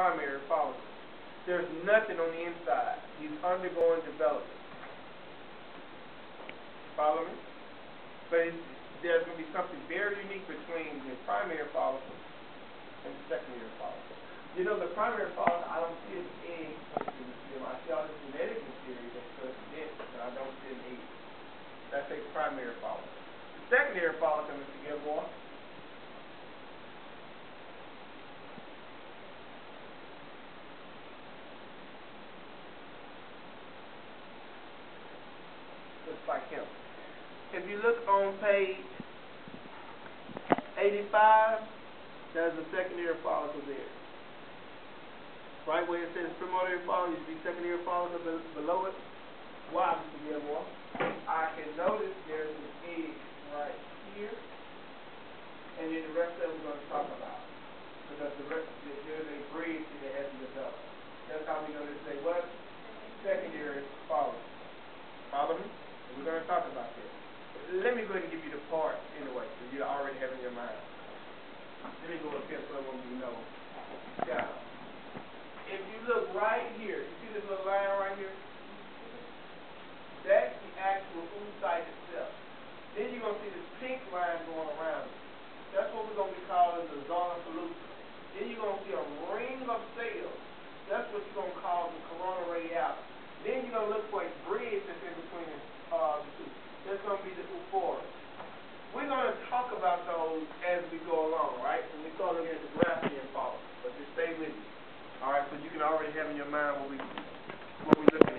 primary follicle. There's nothing on the inside. He's undergoing development. Follow me? But there's going to be something very unique between the primary follicle and the secondary follicle. You know, the primary follicle, I don't see an egg the stem. I see all this genetic material that's present, but I don't see an egg. That's a primary follicle. The secondary follicle, Mr. Gilmore, like him. If you look on page 85, there's a secondary follicle there. Right where it says primary follicle, you see secondary follicle below it. Why, Mr. Gilmore? I can notice there's an egg right here, and then the rest of we're going to talk about. Because the rest, there's a bridge that hasn't developed. That's how we're going to say what? Secondary follicle. Follow me? We're going to talk about this. Let me go ahead and give you the part anyway, so you already have in your mind. Let me go up here so everyone you know. Yeah. If you look right here, you see this little line right here? That's the actual food site itself. Then you're going to see this pink line going around it. That's what we're going to be calling the zona pellucida. Then you're going to see a ring of sales. That's what you're going to call the corona radialis. Then you're going to look for a bridge that's in along, right? So we call looking at the Graafian. But just stay with me. All right, so you can already have in your mind what we what we're looking at.